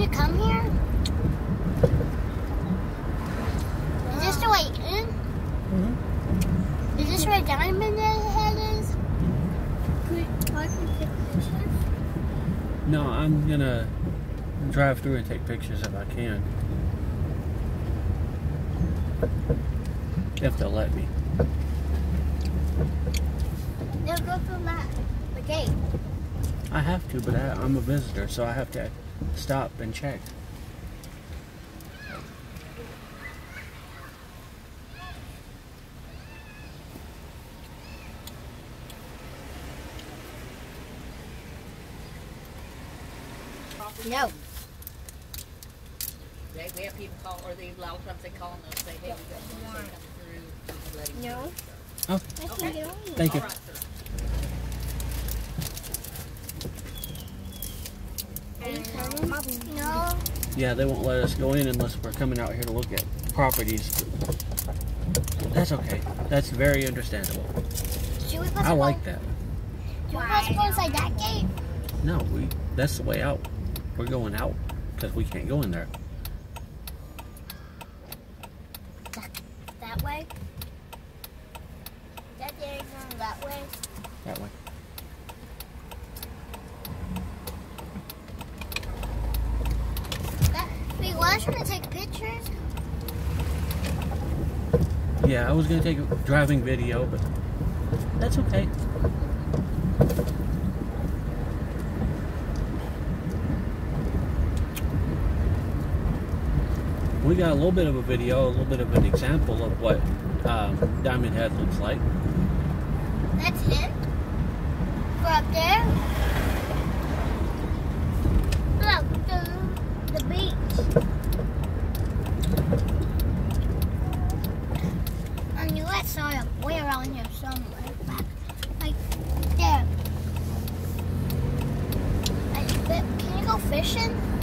you come here? Is this the way in? Mhm. Is this where Diamondhead is? No, I'm gonna drive through and take pictures if I can. If they'll let me. No, go through that. The gate. I have to, but I, I'm a visitor, so I have to stop and check. No. They, we have people call, or they, a lot of times they call and they'll say, hey, we got someone coming through. Just let him No. Oh, Okay. can get thank you. No. Yeah, they won't let us go in unless we're coming out here to look at properties. That's okay. That's very understandable. Should we I like that. Should we put go inside that gate? No, we. That's the way out. We're going out because we can't go in there. That way? That going that way? That way. That, wait, was trying to take pictures? Yeah, I was gonna take a driving video, but that's okay. We got a little bit of a video, a little bit of an example of what um, Diamondhead looks like. That's it? For up there? Look, the, the beach. I knew I saw a boy around here somewhere. Back, like there. Can you go fishing?